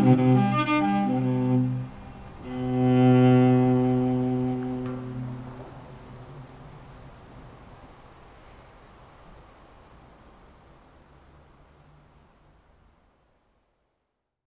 Música